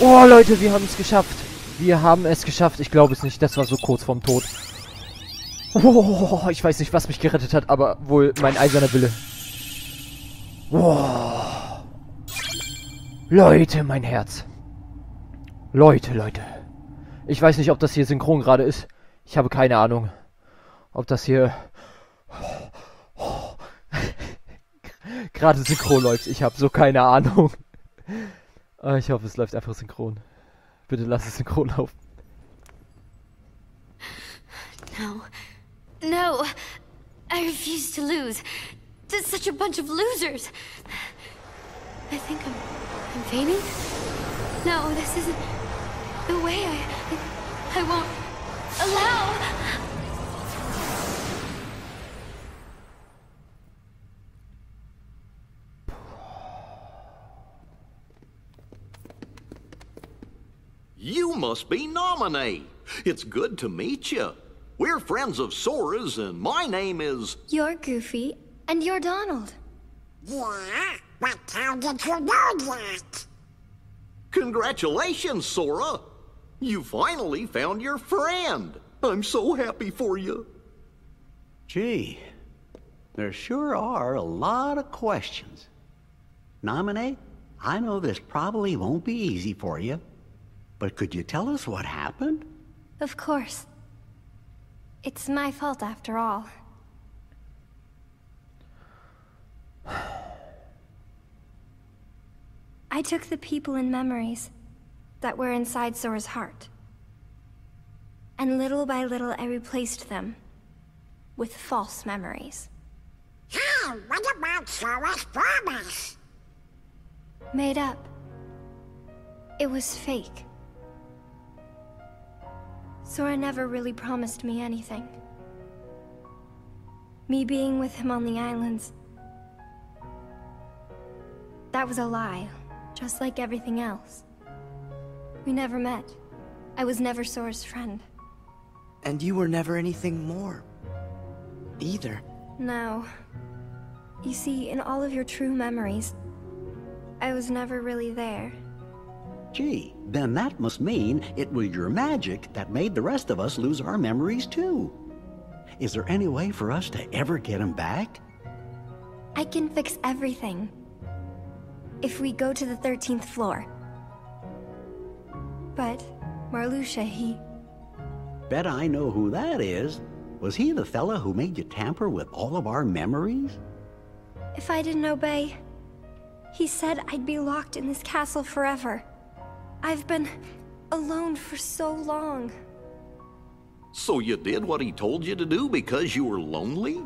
Oh, Leute, wir haben es geschafft. Wir haben es geschafft. Ich glaube es nicht. Das war so kurz vorm Tod. Oh, ich weiß nicht, was mich gerettet hat, aber wohl mein eiserner Wille. Oh. Leute, mein Herz. Leute, Leute. Ich weiß nicht, ob das hier synchron gerade ist. Ich habe keine Ahnung. Ob das hier gerade synchron läuft. Ich habe so keine Ahnung. Ah, ich hoffe, es läuft einfach synchron. Bitte lass es synchron laufen. No. No. I refuse to lose. There's such a bunch of losers. I think I'm... I'm fainting? No, this isn't... The way I... I, won't... Allow... You must be Nominee. It's good to meet you. We're friends of Sora's, and my name is... You're Goofy, and you're Donald. Yeah, but how did you know that? Congratulations, Sora! You finally found your friend. I'm so happy for you. Gee, there sure are a lot of questions. Nominate, I know this probably won't be easy for you, but could you tell us what happened? Of course. It's my fault after all. I took the people and memories that were inside Sora's heart. And little by little I replaced them with false memories. Hey, what about Sora's promise? Made up. It was fake. Sora never really promised me anything. Me being with him on the islands. That was a lie, just like everything else. We never met. I was never Sora's friend. And you were never anything more. Either. No. You see, in all of your true memories, I was never really there. Gee, then that must mean it was your magic that made the rest of us lose our memories too. Is there any way for us to ever get them back? I can fix everything. If we go to the 13th floor. But Marluxia, he... Bet I know who that is. Was he the fella who made you tamper with all of our memories? If I didn't obey, he said I'd be locked in this castle forever. I've been alone for so long. So you did what he told you to do because you were lonely?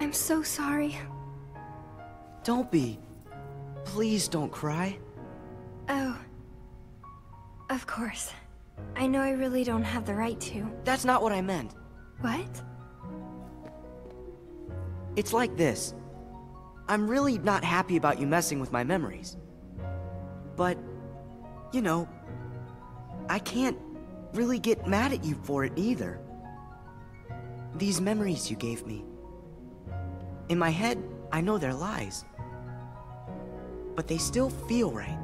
I'm so sorry. Don't be. Please don't cry. Oh. Of course. I know I really don't have the right to. That's not what I meant. What? It's like this. I'm really not happy about you messing with my memories. But, you know, I can't really get mad at you for it either. These memories you gave me. In my head, I know they're lies. But they still feel right.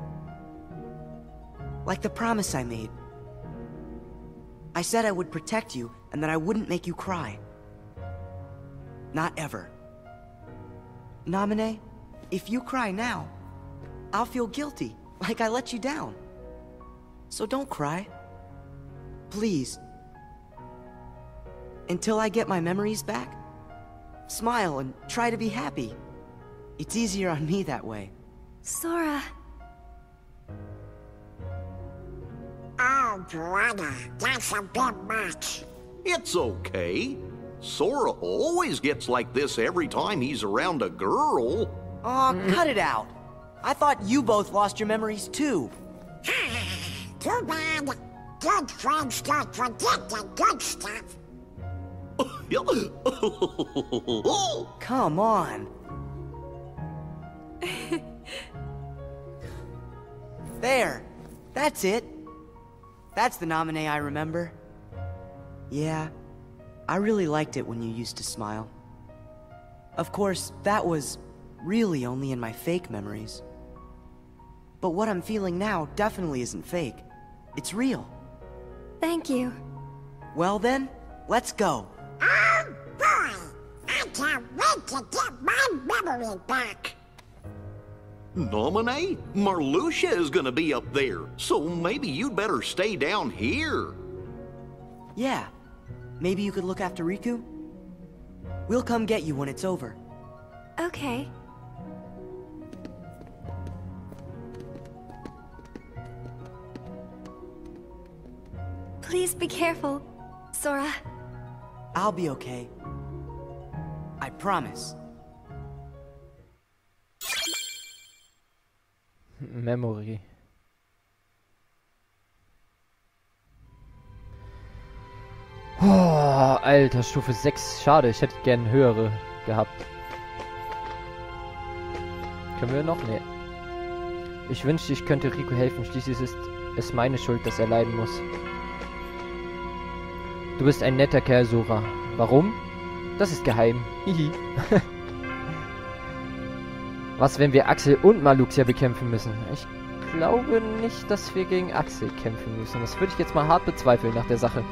Like the promise I made. I said I would protect you and that I wouldn't make you cry. Not ever. Namine, if you cry now, I'll feel guilty, like I let you down. So don't cry. Please. Until I get my memories back, smile and try to be happy. It's easier on me that way. Sora. Oh, brother, that's a bit much. It's okay. Sora always gets like this every time he's around a girl. Aw, cut it out. I thought you both lost your memories too. Too bad. Good friends don't forget the good stuff. Come on. there. That's it. That's the nominee I remember. Yeah, I really liked it when you used to smile. Of course, that was really only in my fake memories. but what I'm feeling now definitely isn't fake. It's real. Thank you. Well then, let's go. Oh boy! I can't wait to get my memory back. Nominee, Marluxia is gonna be up there, so maybe you'd better stay down here. Yeah. Maybe you could look after Riku? We'll come get you when it's over. Okay. Please be careful, Sora. I'll be okay. I promise. Memory. Oh, Alter, Stufe 6. Schade, ich hätte gern höhere gehabt. Können wir noch? Nee. Ich wünschte, ich könnte Rico helfen. Schließlich ist es meine Schuld, dass er leiden muss. Du bist ein netter Kerl, Sora. Warum? Das ist geheim. Hihi. Was, wenn wir Axel und Maluxia bekämpfen müssen? Ich glaube nicht, dass wir gegen Axel kämpfen müssen. Das würde ich jetzt mal hart bezweifeln nach der Sache,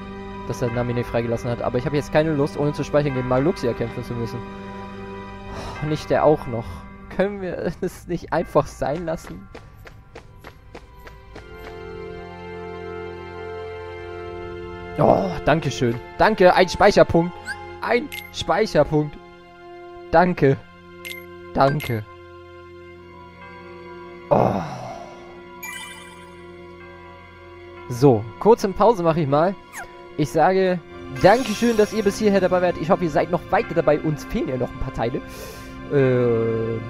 dass er Namine freigelassen hat. Aber ich habe jetzt keine Lust, ohne zu speichern, gegen Maluxia kämpfen zu müssen. Nicht der auch noch. Können wir es nicht einfach sein lassen? Oh, danke schön. Danke, ein Speicherpunkt. Ein Speicherpunkt. Danke. Danke. Oh. So, kurze Pause mache ich mal. Ich sage Dankeschön, dass ihr bis hierher dabei wart. Ich hoffe, ihr seid noch weiter dabei. Uns fehlen ja noch ein paar Teile. Ähm,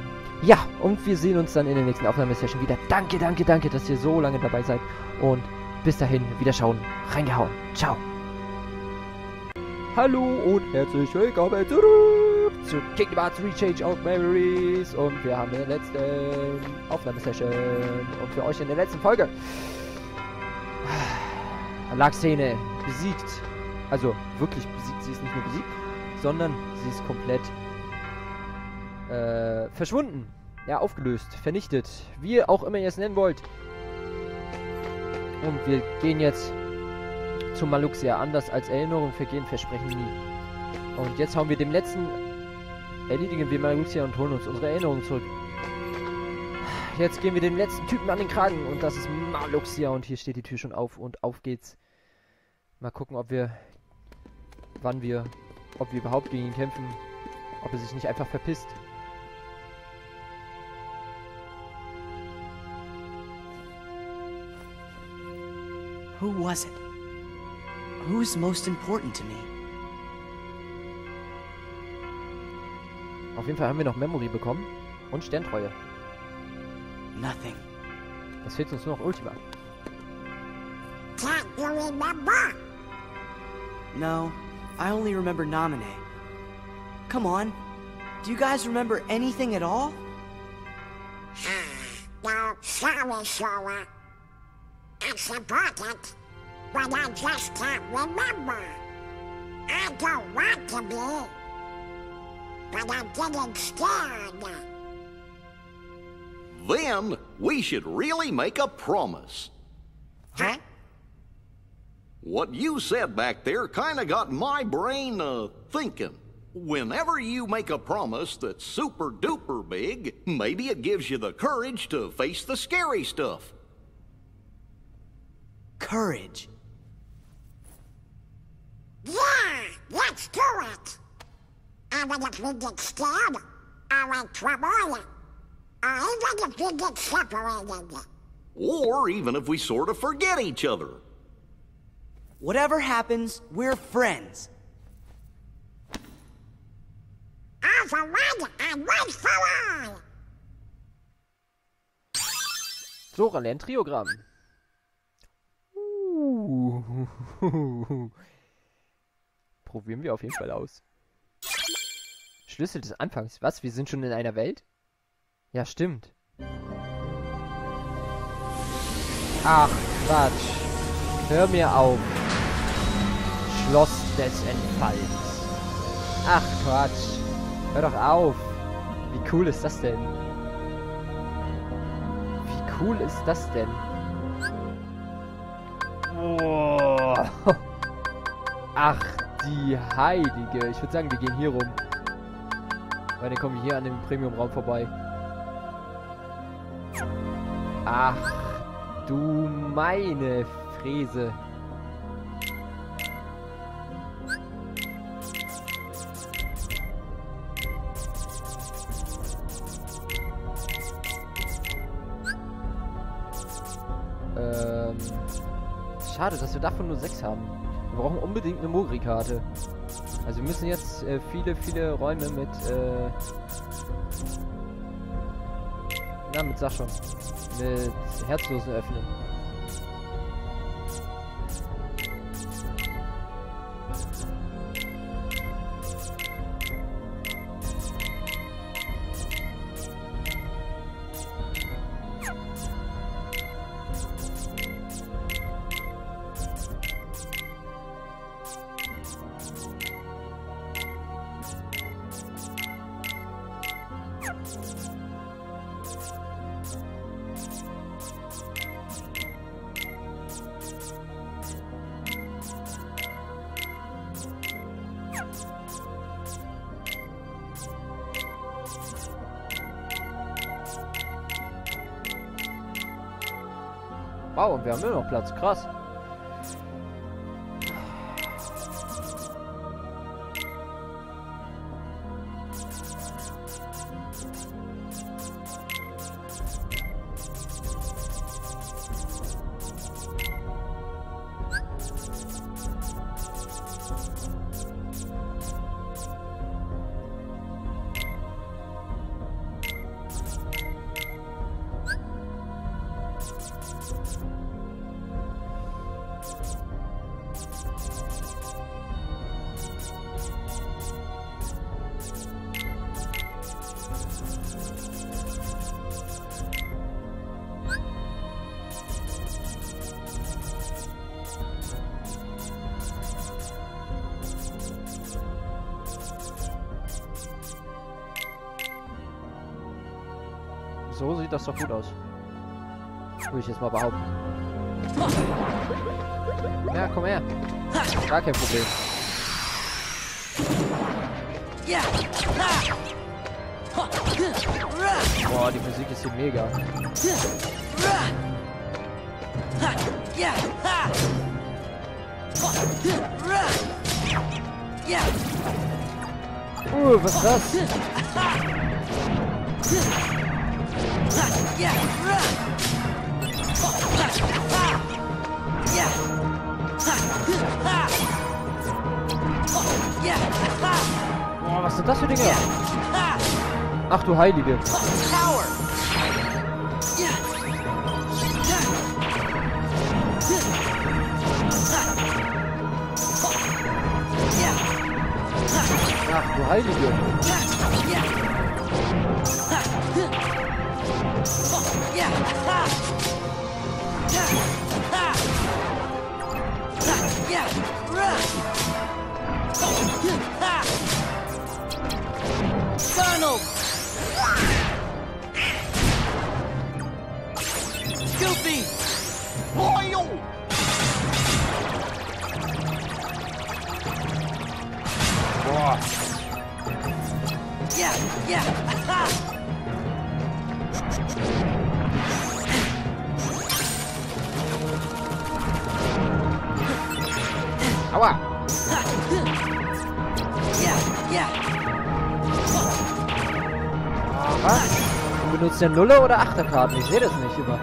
ja, und wir sehen uns dann in der nächsten Aufnahmesession wieder. Danke, danke, danke, dass ihr so lange dabei seid. Und bis dahin, wieder schauen, reingehauen. Ciao. Hallo und herzlich willkommen zurück zu Kingdom Hearts Rechange of Memories. Und wir haben in der letzten Aufnahmesession und für euch in der letzten Folge Laxene besiegt. Also wirklich besiegt. Sie ist nicht nur besiegt, sondern sie ist komplett äh, verschwunden. Ja, aufgelöst, vernichtet. Wie auch immer ihr es nennen wollt. Und wir gehen jetzt zu Maluxia. Anders als Erinnerung vergehen, versprechen nie. Und jetzt hauen wir dem letzten, erledigen wir Maluxia und holen uns unsere Erinnerungen zurück. Jetzt gehen wir dem letzten Typen an den Kragen und das ist Maluxia und hier steht die Tür schon auf und auf geht's. Mal gucken, ob wir, wann wir, ob wir überhaupt gegen ihn kämpfen, ob er sich nicht einfach verpisst. Who was it? Who's most important to me? Auf jeden Fall haben wir noch Memory bekommen und Sterntreue. Nothing. Das fehlt uns nur noch Ultima. Can't you remember? No, I only remember Namine. Come on. Do you guys remember anything at all? No, sorry, Sora. It's important, but I just can't remember. I don't want to be, but I'm getting scared. Then we should really make a promise. Huh? What you said back there kinda got my brain uh, thinking. Whenever you make a promise that's super duper big, maybe it gives you the courage to face the scary stuff. Courage. Yeah, let's do it. Even if we get scared, or in trouble, or even if we get separated. Or even if we sort of forget each other. Whatever happens, we're friends. All for one and one for all. Sora lernt Triogramm. Uh. Probieren wir auf jeden Fall aus. Schlüssel des Anfangs. Was? Wir sind schon in einer Welt? Ja, stimmt. Ach, Quatsch. Hör mir auf. Schloss des Entfalls. Ach, Quatsch. Hör doch auf. Wie cool ist das denn? Wie cool ist das denn? Boah. Ach, die Heilige. Ich würde sagen, wir gehen hier rum. Weil dann komme ich hier an dem Premium-Raum vorbei. Ach, du meine Fräse. Schade, dass wir davon nur sechs haben. Wir brauchen unbedingt eine Mogri-Karte. Also wir müssen jetzt äh, viele, viele Räume mit, äh... Na, mit sag schon. Mit Herzlosen öffnen. Wow, und wir haben immer noch Platz. Krass. So sieht das doch gut aus. Würde ich jetzt mal behaupten. Ja, komm her. Gar kein Problem. Boah, die Musik ist hier mega. Uh, was ist das? Boah, was sind das für Dinge? Ach du Heilige. Ach du Heilige. Yeah, yeah, aha! Yeah! Was? Du benutzt ja Nuller oder Achterkarten? Ich sehe das nicht immer.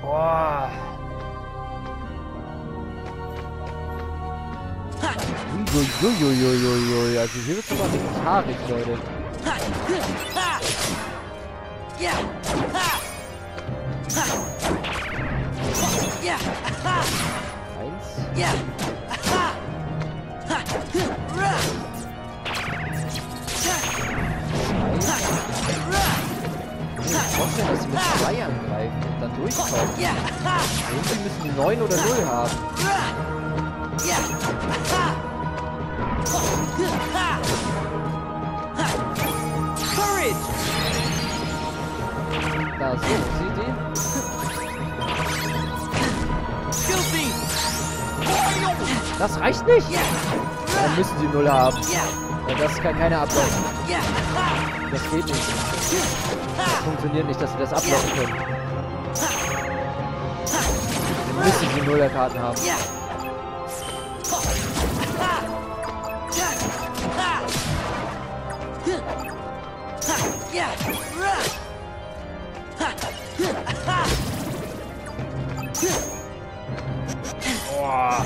Boah. Uiuiuiuiui. Also hier wird es aber richtig haarig, Leute. Eins. Trotzdem, dass sie mit zwei angreifen und dann durchkommen. Irgendwie müssen die 9 oder 0 haben. Courage! Da, so, seht ihr? Das reicht nicht! Dann müssen sie Null haben. Weil das kann keiner ablocken. Das geht nicht. Das funktioniert nicht, dass sie das ablocken können. Dann müssen sie Nuller-Karten haben. Boah.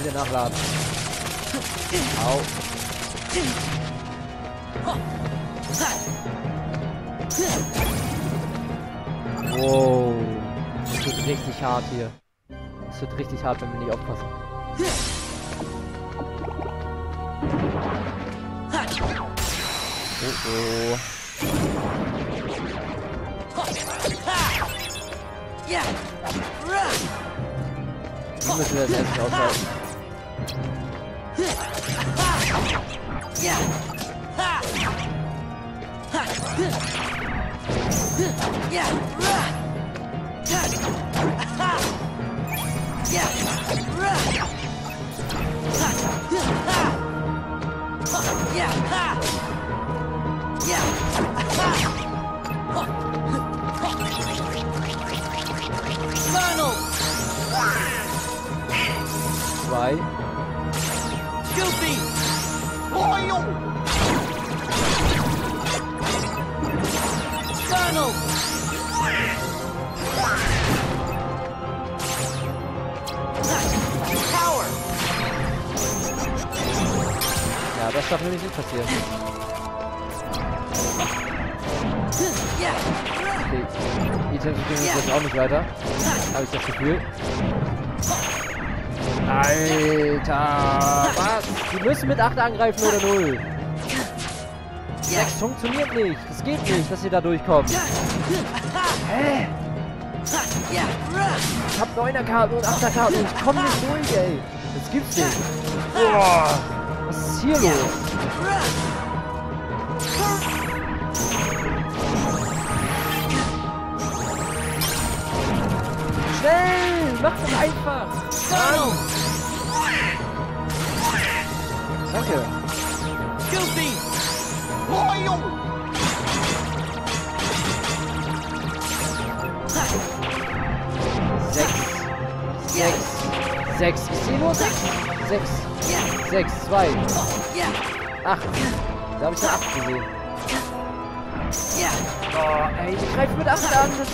Wieder nachladen. Au. Wow. Das wird richtig hart hier. Das wird richtig hart, wenn wir nicht aufpassen. Oh oh. Wie müssen wir das erst aushalten? Vai. Goofy! Oil! Das darf nämlich nicht passieren. Okay. Items bringen uns jetzt auch nicht weiter. Habe ich das Gefühl. Alter! Was? Die müssen mit 8 angreifen oder 0. 6 funktioniert nicht. Das geht nicht, dass ihr da durchkommt. Hä? Ich hab 9er Karten und 8er Karten ich komm nicht durch, ey. Das gibt's nicht. Boah. Was ist hier los? Schnell! Macht es einfach! Mann! Danke. Sechs. Sechs. Sechs. Ich sehe nur sechs. Sechs. Sechs. Zwei. Acht. Da habe ich eine acht gesehen. Oh, ey, ich greife mit acht an. Das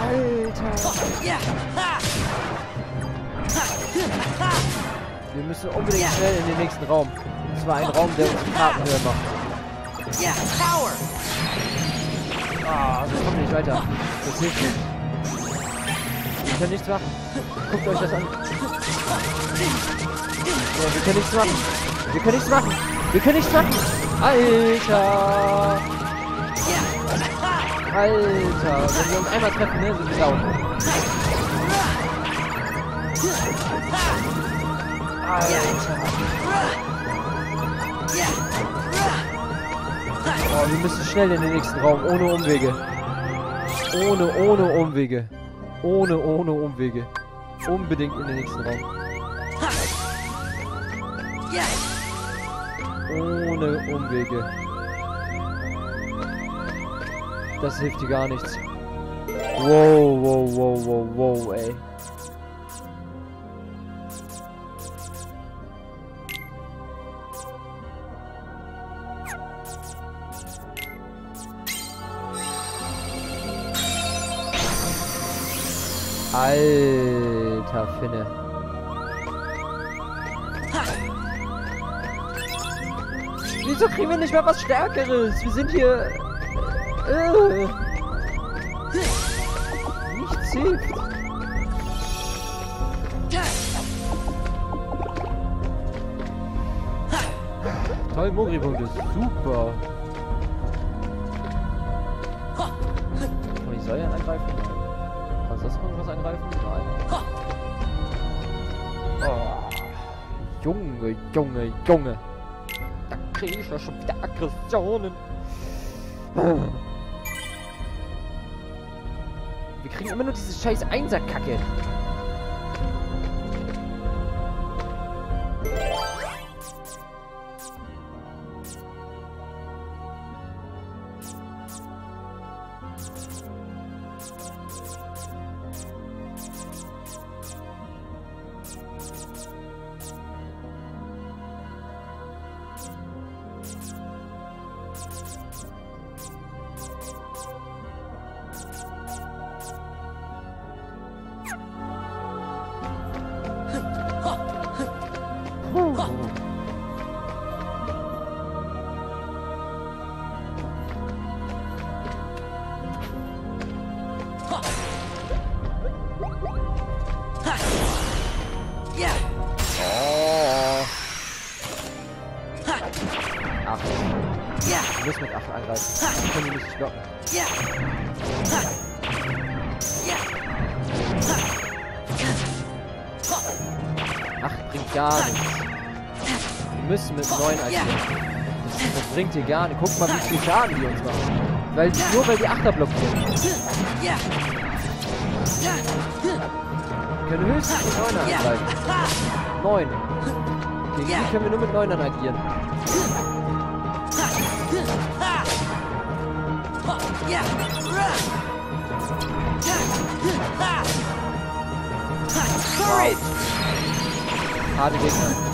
Alter. Wir müssen unbedingt schnell in den nächsten Raum. Und zwar einen Raum, der unsere Karten höher macht. Ah, wir kommen nicht weiter. Das hilft nicht. Können nichts machen. Guckt euch das an. Ja, wir können nichts machen. Wir können nichts machen. Wir können nichts machen. Alter. Alter. Wenn wir uns einmal treffen, ne, sind wir down. Alter. Oh, wir müssen schnell in den nächsten Raum, ohne Umwege. Ohne, ohne Umwege. Ohne, ohne Umwege. Unbedingt in den nächsten Raum. Ohne Umwege. Das hilft dir gar nichts. Wow, wow, wow, wow, wow, ey. Alter Finne. Wieso kriegen wir nicht mal was Stärkeres? Wir sind hier... Äh, nichts hilft. Toll, Mogri-Punkte. Super. Polizei angreifen? Kannst du das irgendwas angreifen? Nein. Oh. Junge, Junge, Junge. Da kriege ich ja schon wieder Aggressionen. Wir kriegen immer nur diese scheiß Einserkacke. Bringt dir gar nichts. Guck mal, wie viel Schaden die uns machen. Weil, nur weil die Achter blockieren. Wir können höchstens mit 9 angreifen. 9. Gegen die können wir nur mit 9 agieren. Harte Gegner.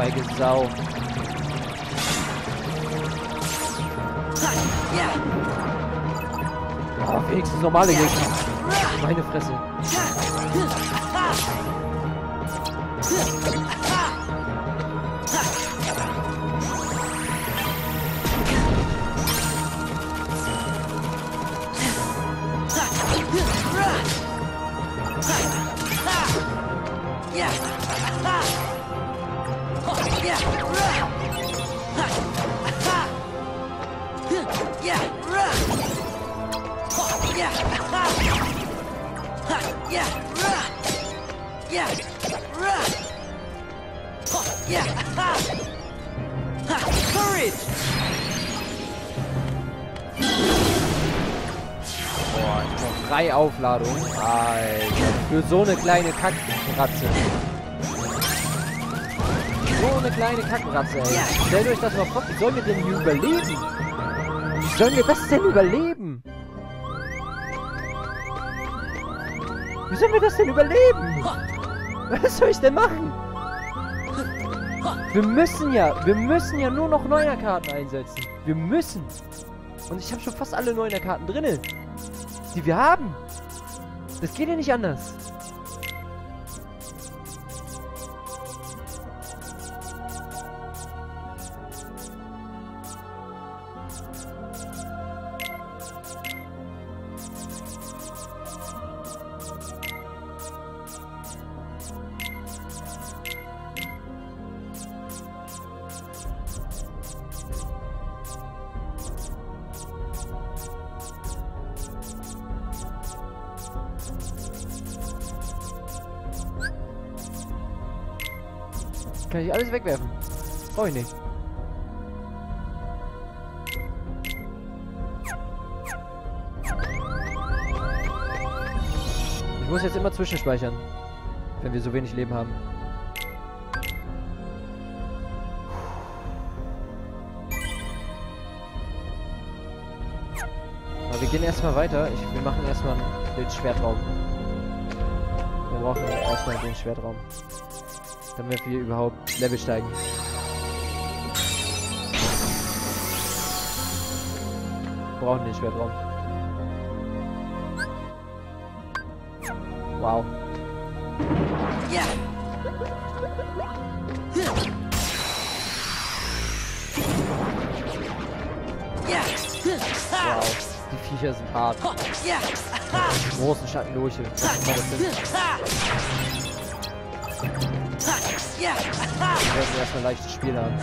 Feige Sau. Oh, wenigstens normale Gegner. Meine Fresse. Courage! Boah, drei Aufladungen. Alter. Für so eine kleine Kackratze. So eine kleine Kackratze, ey. Stellt euch das mal vor, wie sollen wir denn überleben? Wie sollen wir das denn überleben? Wie sollen wir das denn überleben? Was soll ich denn machen? Wir müssen ja, wir müssen ja nur noch Neunerkarten einsetzen. Wir müssen. Und ich habe schon fast alle Neunerkarten drinne, die wir haben. Das geht ja nicht anders. Kann ich alles wegwerfen. Brauche ich nicht. Ich muss jetzt immer zwischenspeichern. Wenn wir so wenig Leben haben. Aber wir gehen erstmal weiter. Ich, wir machen erstmal den Schwertraum. Wir brauchen erstmal den Schwertraum. Damit wir überhaupt Level steigen. Brauchen den Schwertraum. Wow. Wow, die Viecher sind hart. Die großen Schattenlurche. Was auch immer das. Wir werden erstmal leichtes Spiel haben.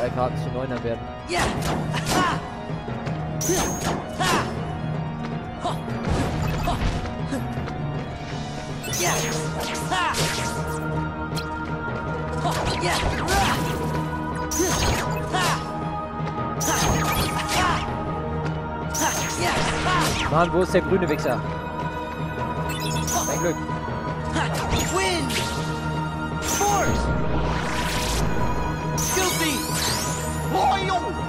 Alle Karten zu Neuner werden. Mann, wo ist der grüne Wichser? Dein Glück. Wind! guilty. Loyal.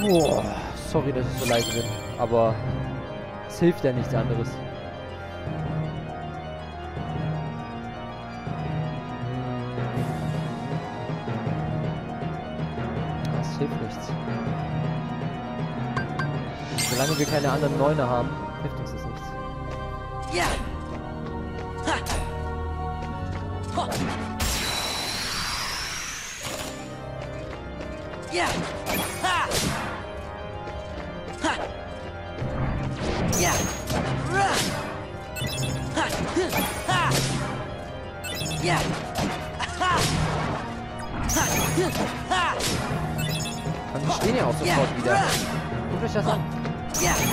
Boah, sorry, dass ich so leise bin. Aber es hilft ja nichts anderes. Solange wir keine anderen Neuner haben, hilft uns das nichts. Yeah! Ha! Ha! Yeah! Ha! Ha! Yeah! Rah! Ha! Ha! Yeah! Ha! Ha! Ha! Die stehen ja auch Yeah! sofort wieder. Rah! Guckt euch das an. Yeah.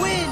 Win!